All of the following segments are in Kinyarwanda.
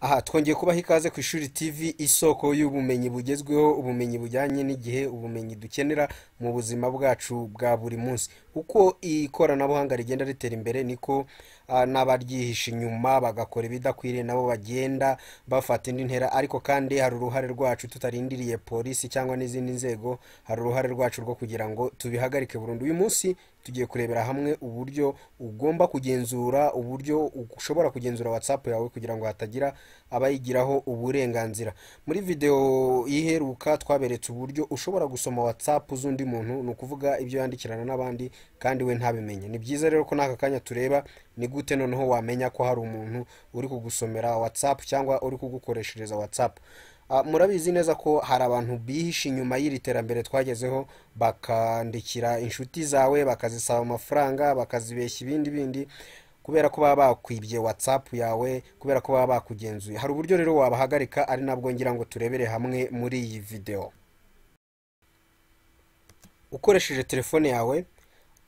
aha twongeye kubaha ikaze ku ishuri tv isoko y'ubumenyi bugezweho ubumenyi bujyanye n'igihe ubumenyi dukenera mu buzima bwacu bwa buri munsi. Uko ikoranabuhanga rigenda ritera imbere niko n'abaryihisha inyuma bagakora ibidakwiriye nabo bagenda bafata indi ntera. Ariko kandi hari uruhare rwacu tutarindiriye polisi cyangwa n'izindi nzego hari uruhare rwacu rwo kugira ngo tubihagarike burundu. Uyu munsi tugiye kurebera hamwe uburyo ugomba kugenzura uburyo ushobora kugenzura whatsapp yawe kugira ngo hatagira abayigiraho uburenganzira. Muri video yiheruka twaberetse uburyo ushobora gusoma whatsapp z'undi muntu ni ukuvuga ibyo yandikirana n'abandi kandi we ntabimenye. Ni byiza rero ko n'aka kanya tureba ni gute noneho wamenya ko hari umuntu uri kugusomera whatsapp cyangwa uri kugukoreshereza whatsapp. Ah, murabizi neza ko hari abantu bihishe inyuma y'iri terambere twagezeho bakandikira inshuti zawe bakazisaba amafaranga bakazibeshya ibindi bindi kubera ko baba bakwibye whatsapp yawe kubera ko baba bakugenzuye. Hari uburyo rero wabahagarika ari nabwo ngira ngo turebere hamwe muri iyi video. Ukoresheje telefone yawe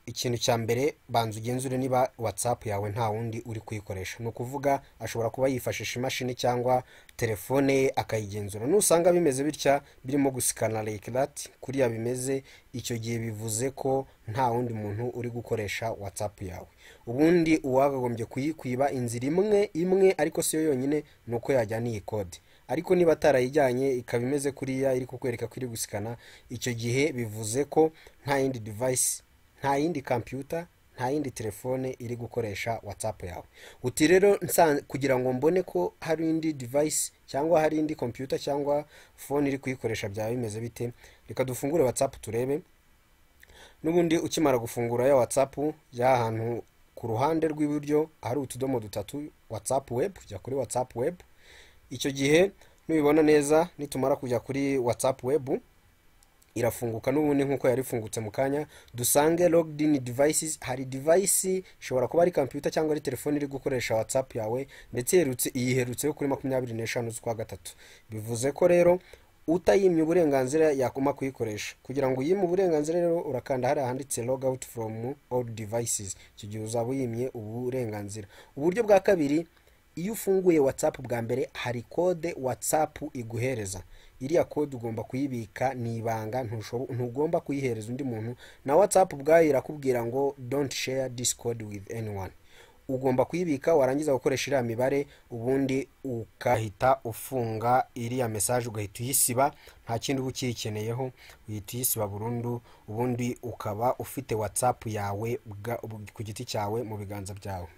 ikintu cya mbere banza ugenzure niba whatsapp yawe nta wundi uri kuyikoresha. Ni ukuvuga ashobora kuba yifashisha imashini cyangwa telefone ye akayigenzura. Nusanga bimeze bitya birimo gusikana like that kuriya bimeze icyo gihe bivuze ko nta wundi muntu uri gukoresha whatsapp yawe. Ubundi uwagagombye kuyikwiba inzira imwe imwe ariko siyo yonyine ni uko yajyana iyi kode ariko niba atarayijyanye ikaba imeze kuriya iri kukwereka ko iri gusikana icyo gihe bivuze ko nta yindi device nta yindi computer nta yindi telefone iri gukoresha whatsapp yawe. Uti rero kugira ngo mbone ko hari indi device cyangwa hari indi computer cyangwa phone iri kuyikoresha byaba bimeze bite reka dufungure whatsapp turebe. N'ubundi ukimara gufungura ya whatsapp ya hantu ku ruhande rw'iburyo hari utudomo dutatu whatsapp web jya kuri whatsapp web. Icyo gihe nubibona neza nitumara kujya kuri whatsapp web irafunguka n'ubundi nk'uko yari ifungutse mu kanya dusange logged in devices. Hari device ishobora kuba ari computer cyangwa ari telefone iri gukoresha whatsapp yawe ndetse iherutse iyiherutseho kuri makumyabiri n'eshanu z'ukwa gatatu. Bivuze ko rero utayimye uburenganzira yakoma kuyikoresha. Kugira ngo uyime uburenganzira rero urakanda hariya handitse log out from all devices. Icyo gihe uzaba uyimye uburenganzira uburyo bwa kabiri iyo ufunguye whatsapp bwa mbere hari kode whatsapp iguhereza. Iriya kode ugomba kuyibika ni ibanga ntugomba kuyihereza undi muntu. Na whatsapp ubwayo irakubwira ngo don't share this code with anyone. Ugomba kuyibika warangiza gukoresha iriya mibare ubundi ukahita ufunga iriya mesaje ugahita uyisiba nta kindi uba ukiyikeneyeho uhita uyisiba burundu ubundi ukaba ufite whatsapp yawe ku giti cyawe mu biganza byawe.